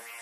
Yeah.